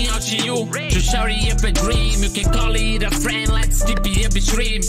reaching out to you to show you up a dream. You can call it a friend, let's keep it a dream.